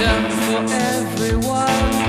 freedom for everyone.